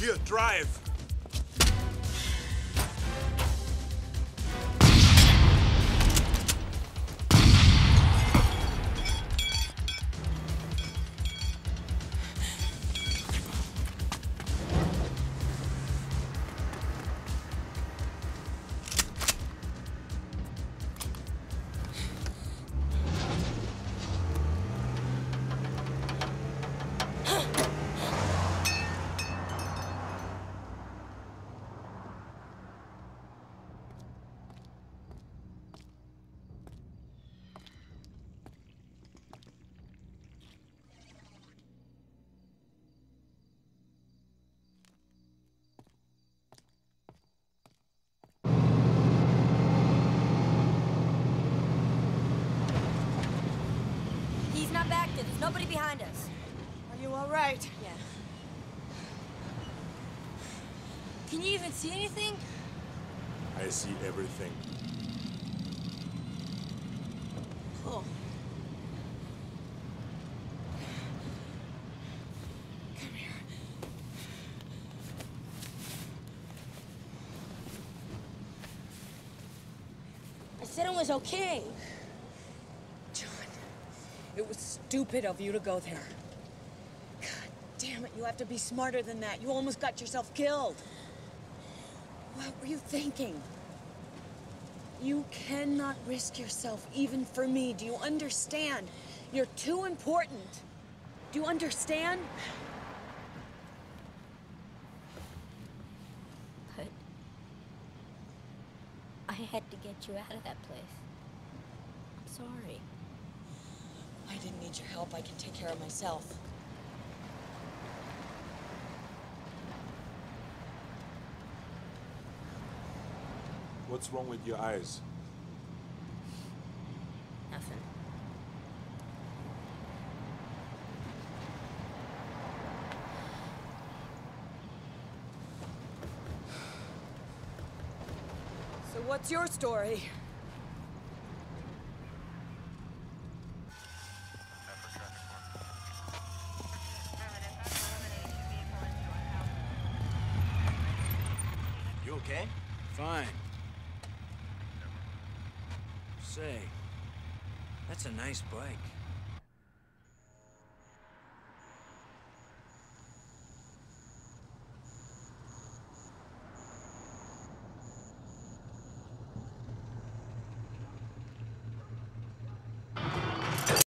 Here, drive! He's back there. There's nobody behind us. Are you all right? Yeah. Can you even see anything? I see everything. Oh. Come here. I said it was okay. John, it was stupid of you to go there. God damn it, you have to be smarter than that. You almost got yourself killed. What were you thinking? You cannot risk yourself, even for me. Do you understand? You're too important. Do you understand? But I had to get you out of that place. I'm sorry. I didn't need your help. I can take care of myself. What's wrong with your eyes? Nothing. So what's your story? Okay? Fine. Say, that's a nice bike.